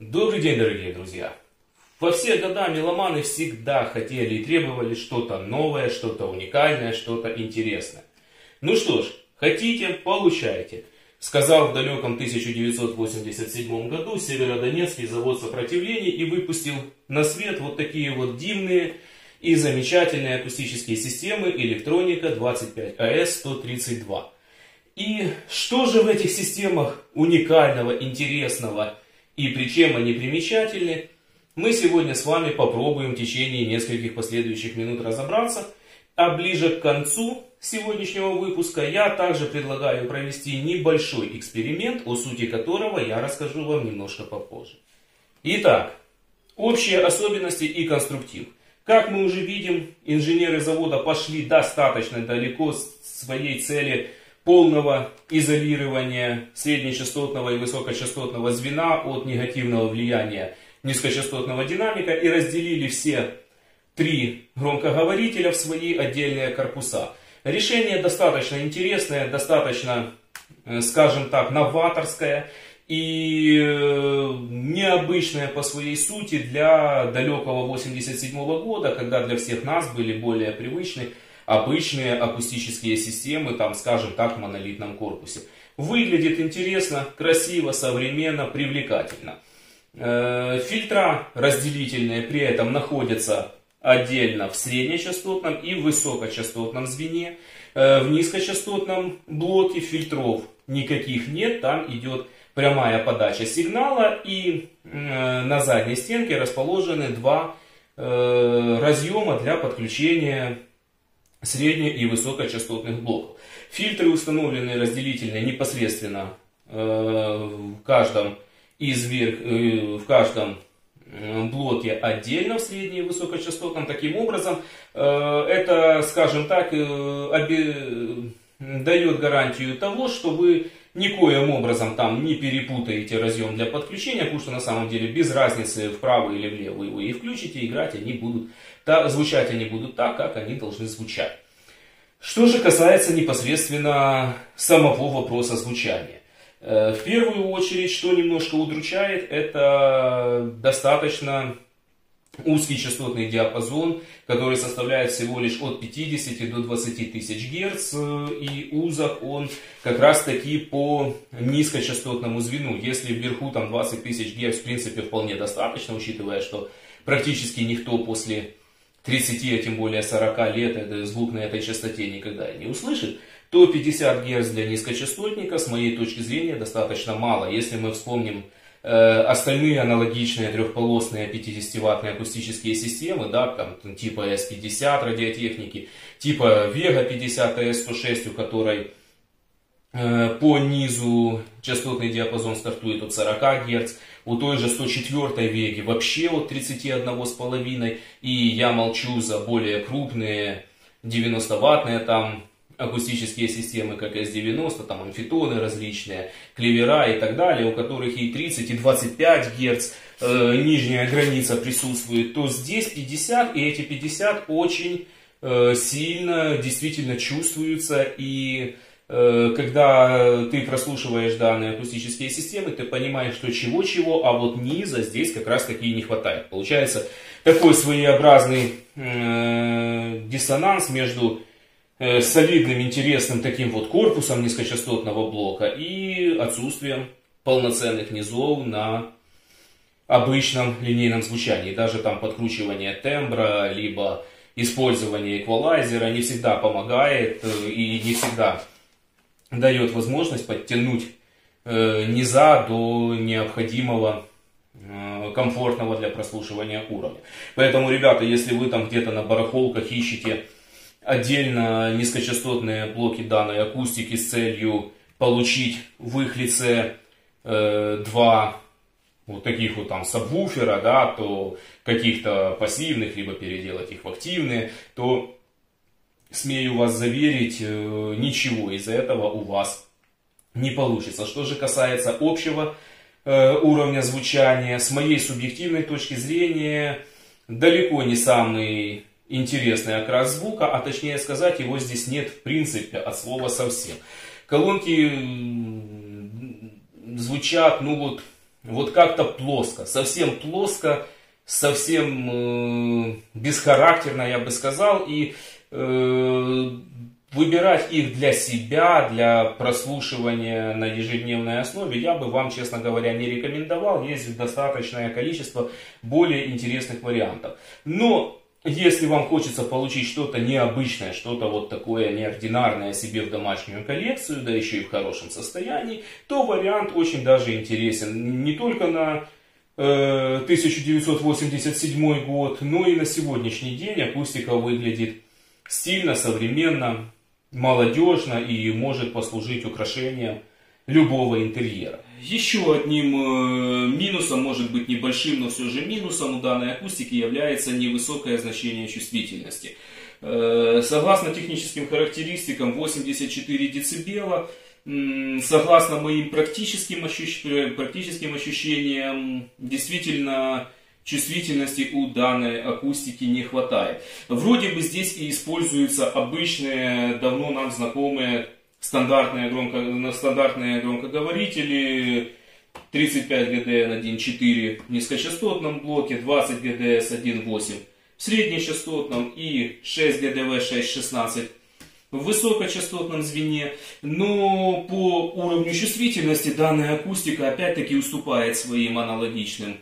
Добрый день, дорогие друзья! Во все года меломаны всегда хотели и требовали что-то новое, что-то уникальное, что-то интересное. Ну что ж, хотите, получайте. Сказал в далеком 1987 году Северодонецкий завод сопротивлений и выпустил на свет вот такие вот дивные и замечательные акустические системы электроника 25AS132. И что же в этих системах уникального, интересного и при чем они примечательны, мы сегодня с вами попробуем в течение нескольких последующих минут разобраться, а ближе к концу сегодняшнего выпуска я также предлагаю провести небольшой эксперимент, о сути которого я расскажу вам немножко попозже. Итак, общие особенности и конструктив. Как мы уже видим, инженеры завода пошли достаточно далеко с своей цели полного изолирования среднечастотного и высокочастотного звена от негативного влияния низкочастотного динамика и разделили все три громкоговорителя в свои отдельные корпуса. Решение достаточно интересное, достаточно, э, скажем так, новаторское и э, необычное по своей сути для далекого 87 года, когда для всех нас были более привычны обычные акустические системы, там, скажем так, в монолитном корпусе. Выглядит интересно, красиво, современно, привлекательно. Э, фильтра разделительные при этом находятся отдельно в среднечастотном и высокочастотном звене. Э, в низкочастотном блоке фильтров никаких нет, там идет прямая подача сигнала и э, на задней стенке расположены два разъема для подключения средне- и высокочастотных блоков. Фильтры установлены разделительные непосредственно э, в каждом из верх, э, в каждом э, блоке отдельно в средне- и высокочастотном. Таким образом, это, скажем так, дает гарантию того, что вы никоим образом там не перепутаете разъем для подключения, потому что на самом деле без разницы вправо или влево вы его и включите, играть они будут, та, звучать они будут так, как они должны звучать. Что же касается непосредственно самого вопроса звучания. Э, в первую очередь, что немножко удручает, это достаточно узкий частотный диапазон, который составляет всего лишь от 50 до 20 тысяч герц, э, и узок он как раз таки по низкочастотному звену. Если вверху там 20 тысяч герц, в принципе, вполне достаточно, учитывая, что практически никто после 30, а тем более 40 лет звук на этой частоте никогда не услышит, то 50 Гц для низкочастотника, с моей точки зрения, достаточно мало. Если мы вспомним остальные аналогичные трехполосные 50-ваттные акустические системы, да, там, типа S50 радиотехники, типа Vega 50 S106, у которой э, по низу частотный диапазон стартует от 40 Гц, у той же 104 Веги вообще от 31,5, и я молчу за более крупные 90-ваттные там акустические системы, как S90, там амфитоны различные, клевера и так далее, у которых и 30, и 25 Гц э, нижняя граница присутствует, то здесь 50, и эти 50 очень э, сильно действительно чувствуются, и э, когда ты прослушиваешь данные акустические системы, ты понимаешь, что чего-чего, а вот низа здесь как раз таки не хватает. Получается такой своеобразный э, диссонанс между солидным, интересным таким вот корпусом низкочастотного блока и отсутствием полноценных низов на обычном линейном звучании. Даже там подкручивание тембра, либо использование эквалайзера не всегда помогает э, и не всегда дает возможность подтянуть э, низа до необходимого комфортного для прослушивания уровня. Поэтому, ребята, если вы там где-то на барахолках ищете отдельно низкочастотные блоки данной акустики с целью получить в их лице э, два вот таких вот там сабвуфера, да, то каких-то пассивных, либо переделать их в активные, то смею вас заверить, э, ничего из этого у вас не получится. Что же касается общего э, уровня звучания, с моей субъективной точки зрения, далеко не самый интересный окрас звука, а точнее сказать, его здесь нет в принципе от слова совсем. Колонки звучат, ну вот, вот как-то плоско, совсем плоско, совсем э, бесхарактерно, я бы сказал, и э, выбирать их для себя, для прослушивания на ежедневной основе, я бы вам, честно говоря, не рекомендовал. Есть достаточное количество более интересных вариантов. Но если вам хочется получить что-то необычное, что-то вот такое неординарное себе в домашнюю коллекцию, да еще и в хорошем состоянии, то вариант очень даже интересен. Не только на э, 1987 год, но и на сегодняшний день акустика выглядит стильно, современно, молодежно и может послужить украшением любого интерьера. Еще одним э, минусом, может быть небольшим, но все же минусом у данной акустики является невысокое значение чувствительности. Э, согласно техническим характеристикам 84 децибела, согласно моим практическим, ощущ... практическим ощущениям, действительно чувствительности у данной акустики не хватает. Вроде бы здесь и используются обычные, давно нам знакомые стандартные, громко, стандартные громкоговорители, 35 GDN 1.4 в низкочастотном блоке, 20 GDS 1.8 в среднечастотном и 6 GDV 6.16 в высокочастотном звене, но по уровню чувствительности данная акустика опять-таки уступает своим аналогичным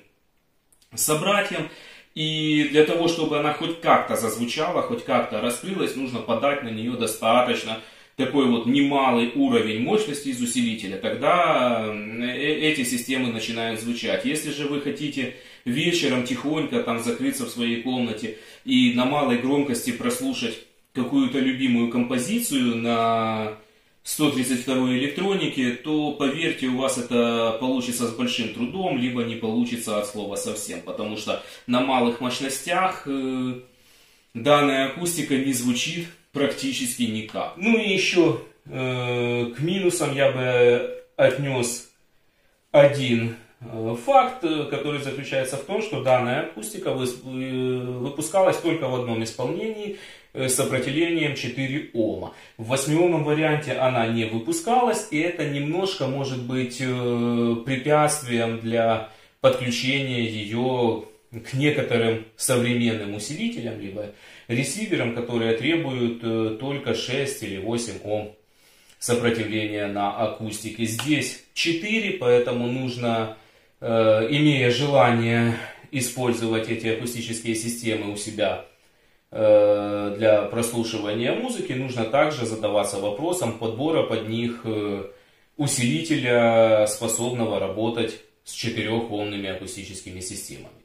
собратьям. И для того, чтобы она хоть как-то зазвучала, хоть как-то раскрылась, нужно подать на нее достаточно такой вот немалый уровень мощности из усилителя, тогда э, эти системы начинают звучать. Если же вы хотите вечером тихонько там закрыться в своей комнате и на малой громкости прослушать какую-то любимую композицию на 132 электронике, то поверьте, у вас это получится с большим трудом, либо не получится от слова совсем, потому что на малых мощностях э, данная акустика не звучит практически никак. Ну и еще э, к минусам я бы отнес один э, факт, который заключается в том, что данная акустика выпускалась только в одном исполнении с сопротивлением 4 Ома. В восьмиомном варианте она не выпускалась, и это немножко может быть э, препятствием для подключения ее к некоторым современным усилителям, либо ресиверам, которые требуют э, только 6 или 8 Ом сопротивления на акустике. Здесь 4, поэтому нужно, э, имея желание использовать эти акустические системы у себя э, для прослушивания музыки, нужно также задаваться вопросом подбора под них усилителя, способного работать с четырехволнными акустическими системами.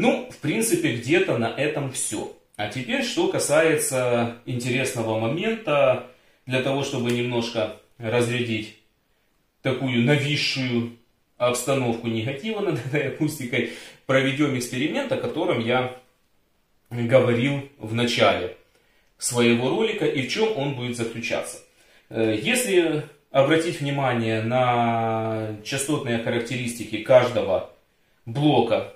Ну, в принципе, где-то на этом все. А теперь, что касается интересного момента, для того, чтобы немножко разрядить такую нависшую обстановку негатива над этой акустикой, проведем эксперимент, о котором я говорил в начале своего ролика и в чем он будет заключаться. Э, если обратить внимание на частотные характеристики каждого блока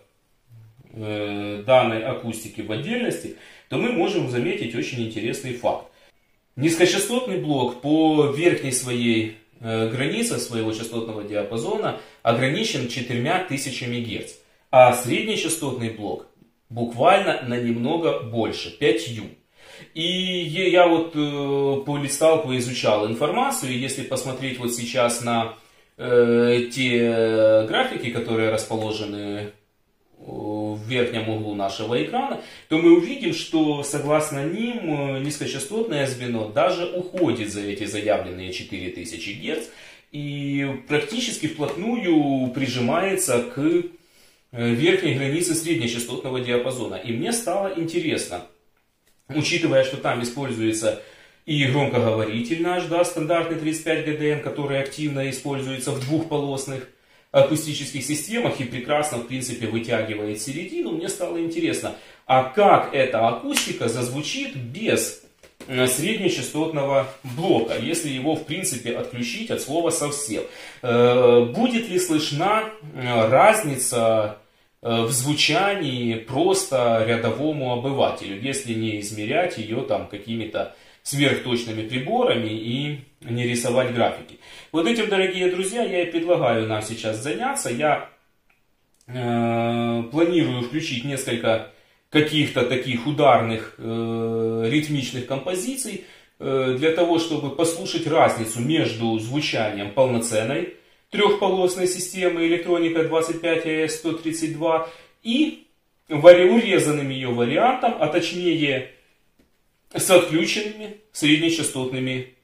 Э, данной акустики в отдельности, то мы можем заметить очень интересный факт. Низкочастотный блок по верхней своей э, границе своего частотного диапазона ограничен 4000 МГц, а среднечастотный блок буквально на немного больше, 5 Ю. И я вот э, полистал, поизучал информацию, и если посмотреть вот сейчас на э, те графики, которые расположены в верхнем углу нашего экрана, то мы увидим, что согласно ним э, низкочастотное звено даже уходит за эти заявленные 4000 Гц и практически вплотную прижимается к э, верхней границе среднечастотного диапазона. И мне стало интересно, учитывая, что там используется и громкоговоритель наш, да, стандартный 35 GDN, который активно используется в двухполосных акустических системах и прекрасно, в принципе, вытягивает середину, мне стало интересно, а как эта акустика зазвучит без э, среднечастотного блока, если его, в принципе, отключить от слова совсем. Э, будет ли слышна э, разница в звучании просто рядовому обывателю, если не измерять ее там какими-то сверхточными приборами и не рисовать графики. Вот этим, дорогие друзья, я и предлагаю нам сейчас заняться. Я э, планирую включить несколько каких-то таких ударных э, ритмичных композиций, э, для того, чтобы послушать разницу между звучанием полноценной трехполосной системы электроника 25AS132 и урезанным ее вариантом, а точнее с отключенными среднечастотными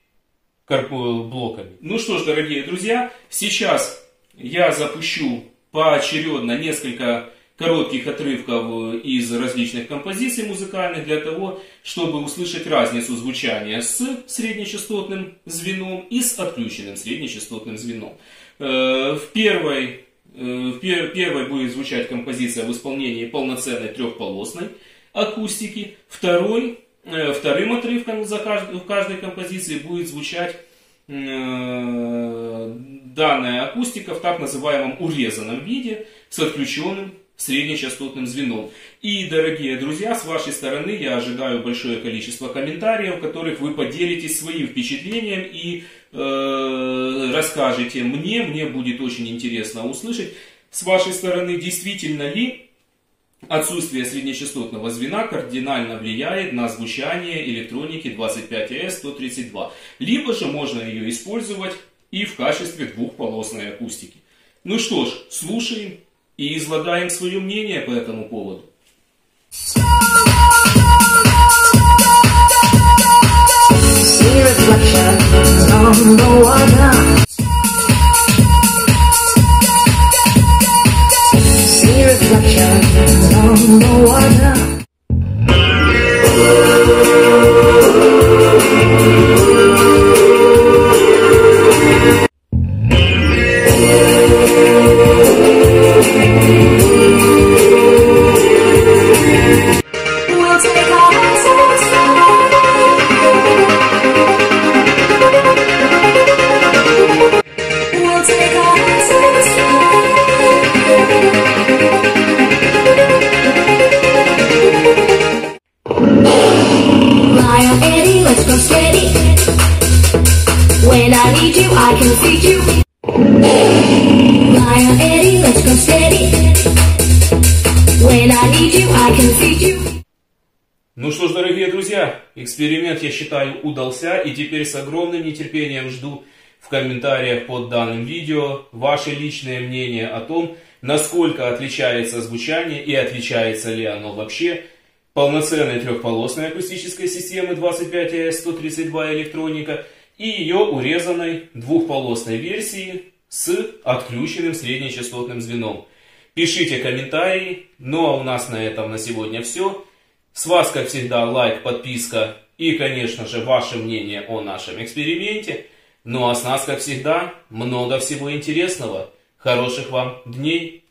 блоками. Ну что ж, дорогие друзья, сейчас я запущу поочередно несколько коротких отрывков из различных композиций музыкальных для того, чтобы услышать разницу звучания с среднечастотным звеном и с отключенным среднечастотным звеном. Э, в первой, э, в первой будет звучать композиция в исполнении полноценной трехполосной акустики, второй, э, вторым отрывком за кажд, в каждой композиции будет звучать данная акустика в так называемом урезанном виде с отключенным среднечастотным звеном. И, дорогие друзья, с вашей стороны я ожидаю большое количество комментариев, в которых вы поделитесь своим впечатлением и э, расскажете мне, мне будет очень интересно услышать, с вашей стороны, действительно ли отсутствие среднечастотного звена кардинально влияет на звучание электроники 25S132. Либо же можно ее использовать и в качестве двухполосной акустики. Ну что ж, слушаем и излагаем свое мнение по этому поводу. Ну что ж, дорогие друзья, эксперимент, я считаю, удался. И теперь с огромным нетерпением жду в комментариях под данным видео ваше личное мнение о том, насколько отличается звучание и отличается ли оно вообще полноценной трехполосной акустической системы 25AS132 электроника и ее урезанной двухполосной версии с отключенным среднечастотным звеном. Пишите комментарии. Ну а у нас на этом на сегодня все. С вас, как всегда, лайк, подписка и, конечно же, ваше мнение о нашем эксперименте. Ну а с нас, как всегда, много всего интересного. Хороших вам дней!